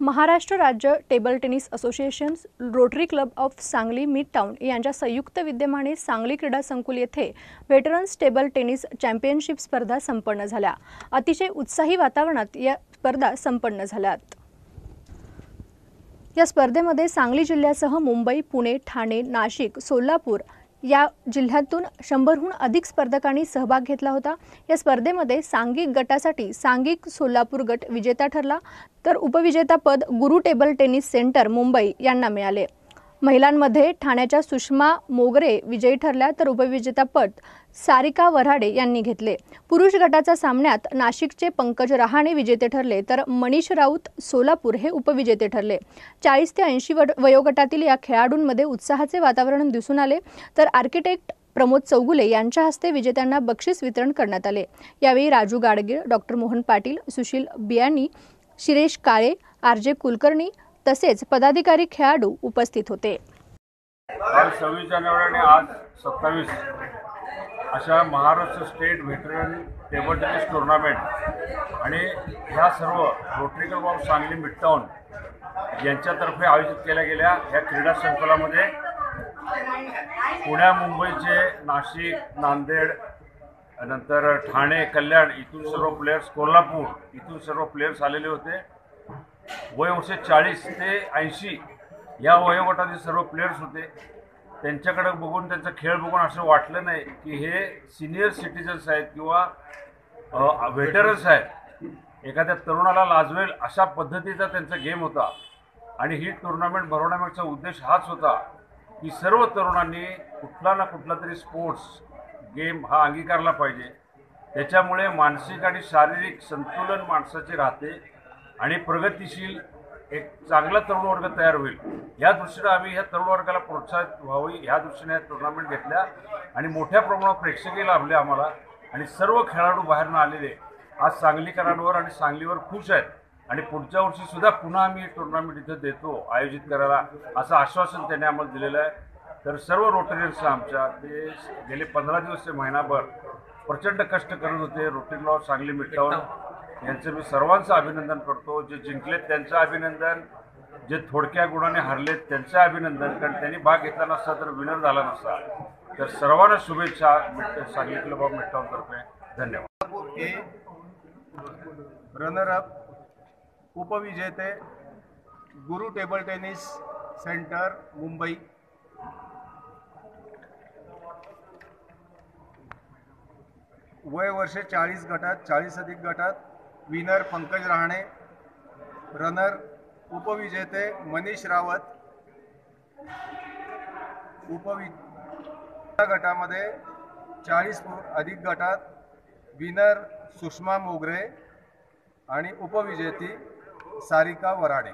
महाराष्ट्र राज्य table tennis association rotary club of Sangli mid town यांच्या संयुक्त विद्यमाने सांगली क्रीडा संकुल येथे व्हेटरन्स टेबल टेनिस चॅम्पियनशिप स्पर्धा संपन्न झाल्या. अतिशय उत्साही वातावरणात या स्पर्धा संपन्न झाल्यात. या स्पर्धेमध्ये सांगली जिल्ह्यासह मुंबई पुणे ठाणे नाशिक सोलापूर या जिल्ह्यातून शंभरहून अधिक स्पर्धकांनी सहभाग घेतला होता. या स्पर्धेमध्ये सांघिक गटासाठी सांघिक सोलापूर गट विजेता ठरला. तर उपविजेतापद गुरु टेबल टेनिस सेंटर मुंबई यांना मिळाले. महिलांमध्ये ठाण्याच्या सुषमा मोगरे विजयी ठरल्या तर उपविजेतापद सारिका वऱ्हाडे यांनी घेतले. पुरुष गटाच्या सामन्यात नाशिकचे पंकज रहाणे विजेते ठरले तर मनीष राऊत सोलापूर हे उपविजेते ठरले. चाळीस ते ऐंशी वयोगटातील या खेळाडूंमध्ये उत्साहाचे वातावरण दिसून आले तर आर्किटेक्ट प्रमोद चौगुले यांच्या हस्ते विजेत्यांना बक्षीस वितरण करण्यात आले. यावेळी Raju Gadgil doctor Mohan Patil Sushil Biyani Shiresh Kale R J Kulkarni तसेच पदाधिकारी खेळाडू उपस्थित होते. सव्वीस जानेवारी आणि आज सत्तावीस अशा Maharashtra state veteran table tennis tournament आणि ह्या सर्व rotary club of Sangli midtown यांच्यातर्फे आयोजित केल्या गेल्या ह्या क्रीडा संकुलामध्ये. पुण्या मुंबईचे नाशिक नांदेड नंतर ठाणे कल्याण इथून सर्व प्लेयर्स कोल्हापूर इथून सर्व प्लेयर्स आलेले होते. वयोवर्ष चाळीस ते ऐंशी या वयोगटातील सर्व प्लेयर्स होते. त्यांच्याकडे बघून त्यांचा खेळ बघून असं वाटलं नाही की हे सिनियर सिटीजन्स आहेत किंवा व्हेटरन्स आहेत. एखाद्या तरुणाला लाजवेल अशा पद्धतीचा त्यांचा गेम होता. आणि ही टुर्नामेंट भरवण्यामागचा उद्देश हाच होता की सर्व तरुणांनी कुठला ना कुठला तरी स्पोर्ट्स गेम हा अंगीकारला पाहिजे. त्याच्यामुळे मानसिक आणि शारीरिक संतुलन माणसाचे राहते. आणि प्रगतीशील एक चांगला तरुण वर्ग तयार होईल. या दृष्टीनं आम्ही ह्या तरुण वर्गाला प्रोत्साहित व्हावी ह्या दृष्टीने ह्या टुर्नामेंट घेतल्या आणि मोठ्या प्रमाणात प्रेक्षकही लाभले आम्हाला. आणि सर्व खेळाडू बाहेरनं आलेले आज सांगलीकरांवर आणि सांगलीवर खुश आहेत. आणि पुढच्या वर्षीसुद्धा पुन्हा आम्ही टुर्नामेंट इथं देतो आयोजित करायला असं आश्वासन त्यांनी आम्हाला दिलेलं आहे. तर सर्व रोटरियन्स आमच्या ते गेले पंधरा दिवस ते महिनाभर प्रचंड कष्ट करत होते. रोटरी लॉ सांगली मिठावर यांचं मी सर्वांचं अभिनंदन करतो. जे जिंकलेत त्यांचं अभिनंदन जे थोडक्या गुणाने हरलेत त्यांचं अभिनंदन कारण त्यांनी भाग घेतला नसता तर विनर झाला नसता. तर सर्वांना शुभेच्छा सांगली क्लब ऑफ मिटाऊनतर्फे धन्यवाद. रनरअप उपविजेते गुरु टेबल टेनिस सेंटर मुंबई. वय वर्ष चाळीस गटात चाळीस अधिक गटात विनर पंकज रहाणे रनर उपविजेते मनीष रावत उपवि गटामध्ये चाळीस अधिक गटात विनर सुषमा मोगरे आणि उपविजेती सारिका वराडे.